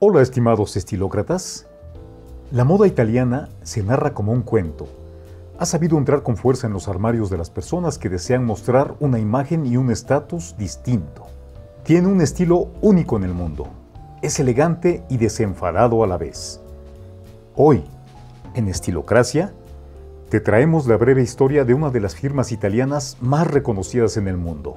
Hola estimados estilócratas. La moda italiana se narra como un cuento. Ha sabido entrar con fuerza en los armarios de las personas que desean mostrar una imagen y un estatus distinto. Tiene un estilo único en el mundo. Es elegante y desenfadado a la vez. Hoy, en Estilocracia, te traemos la breve historia de una de las firmas italianas más reconocidas en el mundo,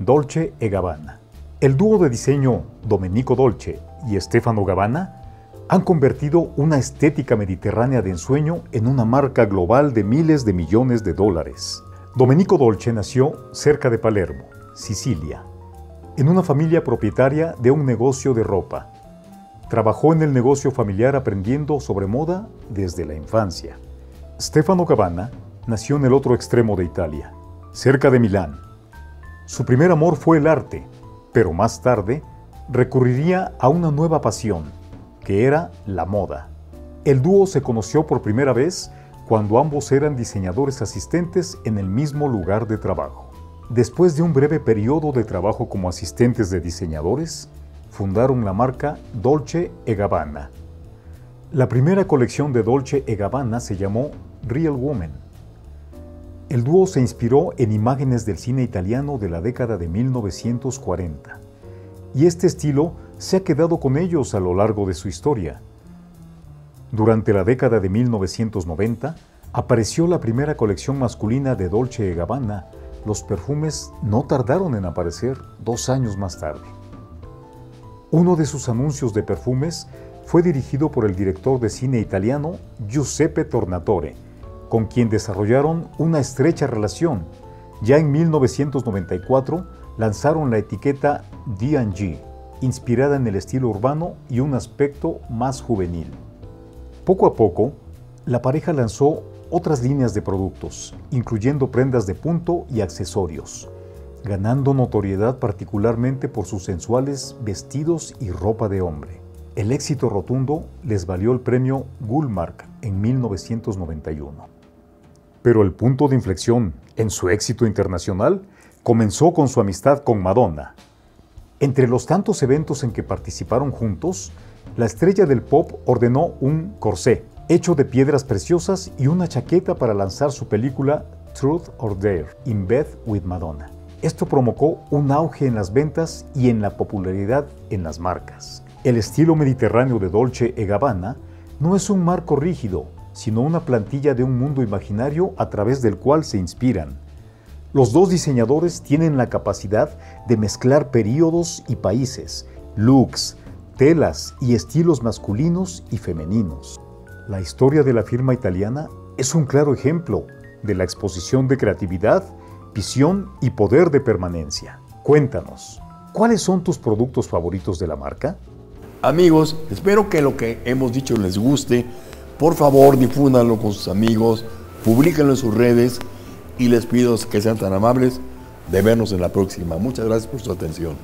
Dolce e Gabbana. El dúo de diseño Domenico Dolce y Stefano Gabbana han convertido una estética mediterránea de ensueño en una marca global de miles de millones de dólares. Domenico Dolce nació cerca de Palermo, Sicilia, en una familia propietaria de un negocio de ropa. Trabajó en el negocio familiar aprendiendo sobre moda desde la infancia. Stefano Gabbana nació en el otro extremo de Italia, cerca de Milán. Su primer amor fue el arte pero más tarde recurriría a una nueva pasión, que era la moda. El dúo se conoció por primera vez cuando ambos eran diseñadores asistentes en el mismo lugar de trabajo. Después de un breve periodo de trabajo como asistentes de diseñadores, fundaron la marca Dolce e Gabbana. La primera colección de Dolce e Gabbana se llamó Real Woman el dúo se inspiró en imágenes del cine italiano de la década de 1940, y este estilo se ha quedado con ellos a lo largo de su historia. Durante la década de 1990, apareció la primera colección masculina de Dolce Gabbana. Los perfumes no tardaron en aparecer dos años más tarde. Uno de sus anuncios de perfumes fue dirigido por el director de cine italiano Giuseppe Tornatore, con quien desarrollaron una estrecha relación. Ya en 1994 lanzaron la etiqueta D&G, inspirada en el estilo urbano y un aspecto más juvenil. Poco a poco, la pareja lanzó otras líneas de productos, incluyendo prendas de punto y accesorios, ganando notoriedad particularmente por sus sensuales vestidos y ropa de hombre. El éxito rotundo les valió el premio Gullmark en 1991. Pero el punto de inflexión en su éxito internacional comenzó con su amistad con Madonna. Entre los tantos eventos en que participaron juntos, la estrella del pop ordenó un corsé hecho de piedras preciosas y una chaqueta para lanzar su película Truth or Dare, In Bed with Madonna. Esto provocó un auge en las ventas y en la popularidad en las marcas. El estilo mediterráneo de Dolce e Gabbana no es un marco rígido, sino una plantilla de un mundo imaginario a través del cual se inspiran. Los dos diseñadores tienen la capacidad de mezclar periodos y países, looks, telas y estilos masculinos y femeninos. La historia de la firma italiana es un claro ejemplo de la exposición de creatividad, visión y poder de permanencia. Cuéntanos, ¿cuáles son tus productos favoritos de la marca? Amigos, espero que lo que hemos dicho les guste por favor, difúndanlo con sus amigos, publíquenlo en sus redes y les pido que sean tan amables de vernos en la próxima. Muchas gracias por su atención.